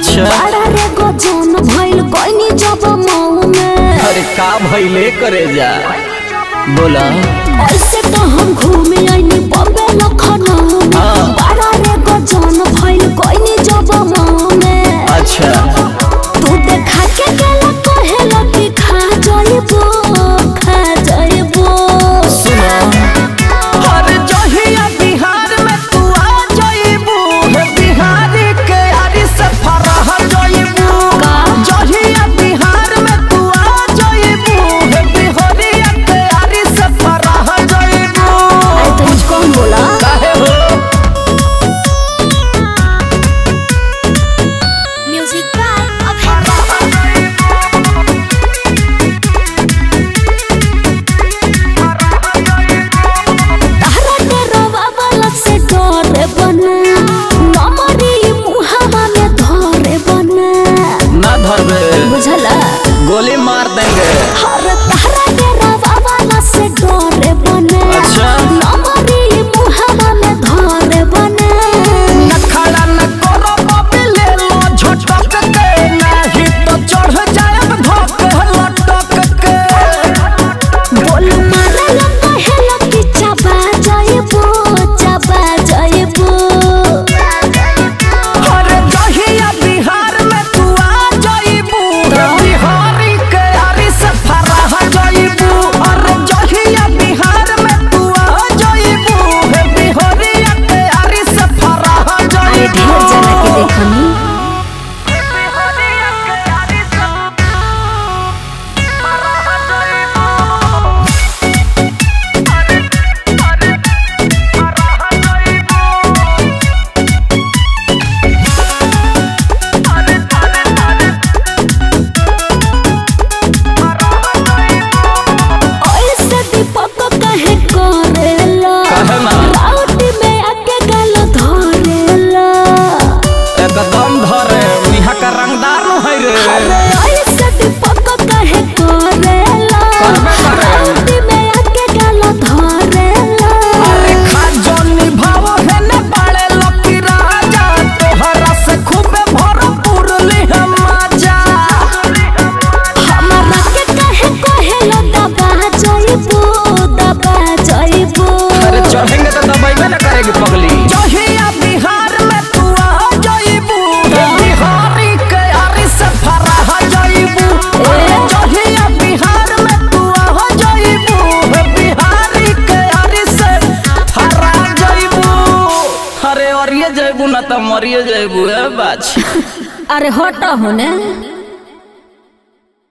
अच्छा। बड़ा रे गजन भइल कोइनी जब मऊ में अरे का भइले करे जा बोला। ऐसे तो हम घूमे आइनी बॉम्बे लखनऊ যাইবো না তা মরিয়ে যাইবো হ্যাঁ, এ বাছ আরে হটা হনে।